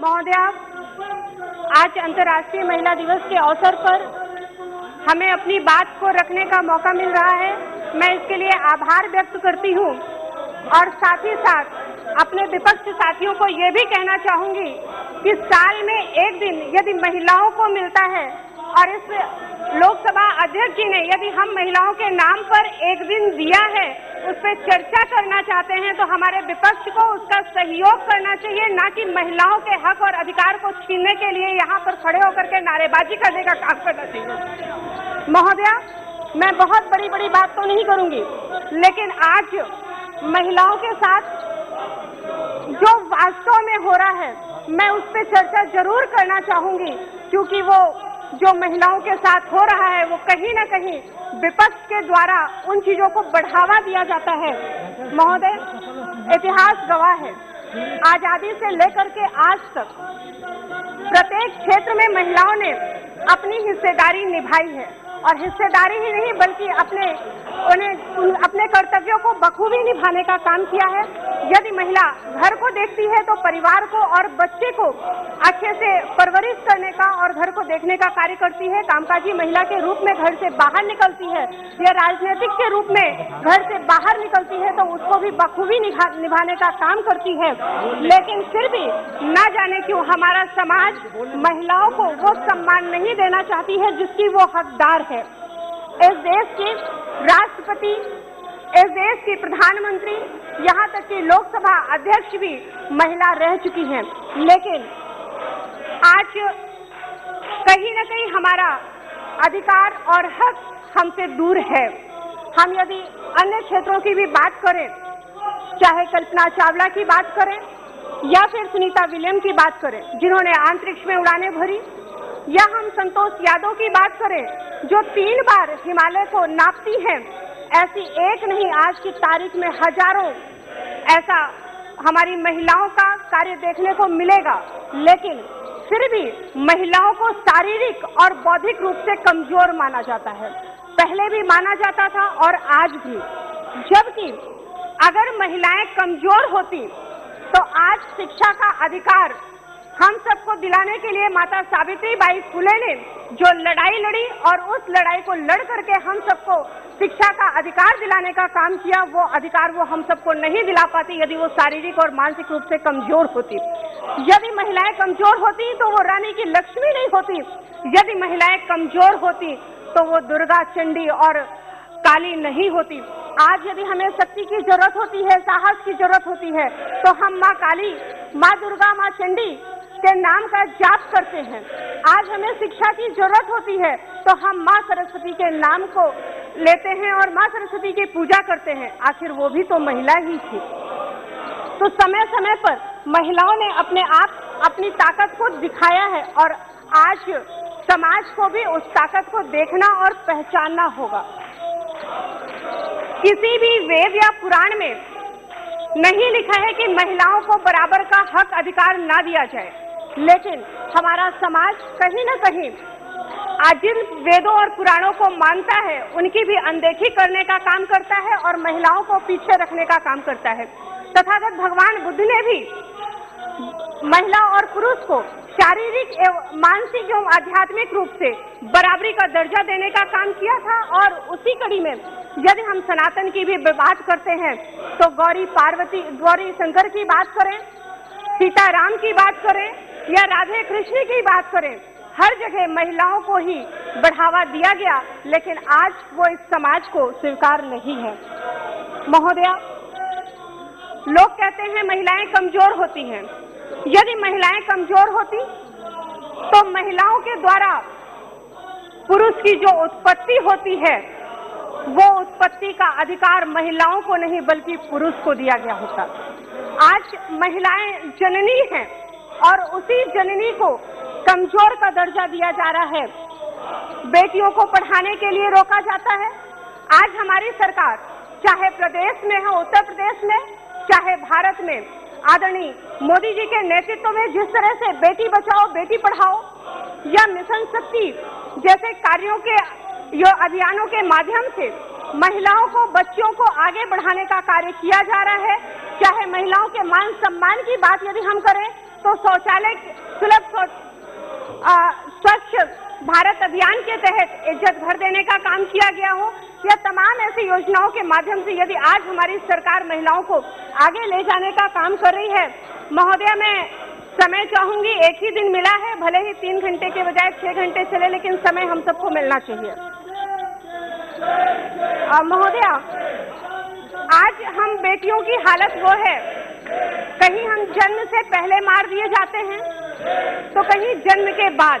महोदया, आज अंतर्राष्ट्रीय महिला दिवस के अवसर पर हमें अपनी बात को रखने का मौका मिल रहा है। मैं इसके लिए आभार व्यक्त करती हूँ और साथ ही साथ अपने विपक्ष साथियों को ये भी कहना चाहूँगी कि साल में एक दिन यदि महिलाओं को मिलता है और इस लोकसभा अध्यक्ष जी ने, यदि हम महिलाओं के नाम पर एक दिन दिया है, उस पर चर्चा करना चाहते हैं तो हमारे विपक्ष को उसका सहयोग करना चाहिए, ना कि महिलाओं के हक और अधिकार को छीनने के लिए यहाँ पर खड़े होकर के नारेबाजी करने का काम करना चाहिए। महोदया, मैं बहुत बड़ी बड़ी बात तो नहीं करूँगी, लेकिन आज महिलाओं के साथ जो वास्तव में हो रहा है, मैं उस पर चर्चा ज़रूर करना चाहूँगी, क्योंकि वो जो महिलाओं के साथ हो रहा है, वो कहीं ना कहीं विपक्ष के द्वारा उन चीज़ों को बढ़ावा दिया जाता है। महोदय, इतिहास गवाह है। आज़ादी से लेकर के आज तक प्रत्येक क्षेत्र में महिलाओं ने अपनी हिस्सेदारी निभाई है। और हिस्सेदारी ही नहीं, बल्कि अपने, उन्हें अपने कर्तव्यों को बखूबी निभाने का काम किया है। यदि महिला घर को देखती है तो परिवार को और बच्चे को अच्छे से परवरिश करने का और घर को देखने का कार्य करती है। कामकाजी महिला के रूप में घर से बाहर निकलती है। या राजनीतिक के रूप में घर से बाहर निकलती है तो उसको भी बखूबी निभाने का काम करती है। लेकिन फिर भी न जाने क्यों हमारा समाज महिलाओं को वो सम्मान नहीं देना चाहती है, जिसकी वो हकदार है। इस देश के राष्ट्रपति, इस देश की प्रधानमंत्री, यहाँ तक कि लोकसभा अध्यक्ष भी महिला रह चुकी हैं। लेकिन आज कहीं न कहीं हमारा अधिकार और हक हमसे दूर है। हम यदि अन्य क्षेत्रों की भी बात करें, चाहे कल्पना चावला की बात करें या फिर सुनीता विलियम की बात करें, जिन्होंने अंतरिक्ष में उड़ाने भरी या हम संतोष यादव की बात करें, जो तीन बार हिमालय को नापती हैं, ऐसी एक नहीं, आज की तारीख में हज़ारों ऐसा हमारी महिलाओं का कार्य देखने को मिलेगा। लेकिन फिर भी महिलाओं को शारीरिक और बौद्धिक रूप से कमज़ोर माना जाता है। पहले भी माना जाता था और आज भी। जबकि अगर महिलाएँ कमज़ोर होती तो आज शिक्षा का अधिकार हम सबको दिलाने के लिए माता सावित्री बाई फुले ने जो लड़ाई लड़ी और उस लड़ाई को लड़ करके हम सबको शिक्षा का अधिकार दिलाने का काम किया, वो अधिकार वो हम सबको नहीं दिला पाती यदि वो शारीरिक और मानसिक रूप से कमज़ोर होती। यदि महिलाएँ कमज़ोर होती तो वो रानी की लक्ष्मी नहीं होती। यदि महिलाएँ कमज़ोर होती तो वो दुर्गा चंडी और काली नहीं होती। आज यदि हमें शक्ति की ज़रूरत होती है, साहस की ज़रूरत होती है तो हम माँ काली, माँ दुर्गा, माँ चंडी के नाम का जाप करते हैं। आज हमें शिक्षा की ज़रूरत होती है तो हम माँ सरस्वती के नाम को लेते हैं और माँ सरस्वती की पूजा करते हैं। आखिर वो भी तो महिला ही थी। तो समय समय पर महिलाओं ने अपने आप, अपनी ताकत को दिखाया है और आज समाज को भी उस ताकत को देखना और पहचानना होगा। किसी भी वेद या पुराण में नहीं लिखा है कि महिलाओं को बराबर का हक, अधिकार ना दिया जाए। लेकिन हमारा समाज कहीं ना कहीं आज जिन वेदों और पुराणों को मानता है, उनकी भी अनदेखी करने का काम करता है और महिलाओं को पीछे रखने का काम करता है। तथागत भगवान बुद्ध ने भी महिला और पुरुष को शारीरिक एवं मानसिक एवं आध्यात्मिक रूप से बराबरी का दर्जा देने का काम किया था और उसी कड़ी में यदि हम सनातन की भी बात करते हैं तो गौरी पार्वती, गौरी शंकर की बात करें, सीताराम की बात करें या राधे कृष्ण की बात करें, हर जगह महिलाओं को ही बढ़ावा दिया गया, लेकिन आज वो इस समाज को स्वीकार नहीं है। महोदया, लोग कहते हैं महिलाएँ कमज़ोर होती हैं। यदि महिलाएँ कमज़ोर होती तो महिलाओं के द्वारा पुरुष की जो उत्पत्ति होती है, वो उत्पत्ति का अधिकार महिलाओं को नहीं, बल्कि पुरुष को दिया गया होता। आज महिलाएँ जननी हैं। और उसी जननी को कमज़ोर का दर्जा दिया जा रहा है। बेटियों को पढ़ाने के लिए रोका जाता है। आज हमारी सरकार, चाहे प्रदेश में हो, उत्तर प्रदेश में, चाहे भारत में, आदरणीय मोदी जी के नेतृत्व में जिस तरह से बेटी बचाओ, बेटी पढ़ाओ या मिशन शक्ति जैसे कार्यों के, यो अभियानों के माध्यम से महिलाओं को बच्चों को आगे बढ़ाने का कार्य किया जा रहा है, चाहे महिलाओं के मान सम्मान की बात यदि हम करें तो शौचालय सुलभ स्वच्छ भारत अभियान के तहत इज़्ज़त भर देने का काम किया गया हो। या तमाम ऐसी योजनाओं के माध्यम से यदि आज हमारी सरकार महिलाओं को आगे ले जाने का काम कर रही है, महोदया, मैं समय चाहूँगी, एक ही दिन मिला है, भले ही तीन घंटे के बजाय छह घंटे चले, लेकिन समय हम सबको मिलना चाहिए। महोदया, आज हम बेटियों की हालत वो है कहीं हम जन्म से पहले मार दिए जाते हैं तो कहीं जन्म के बाद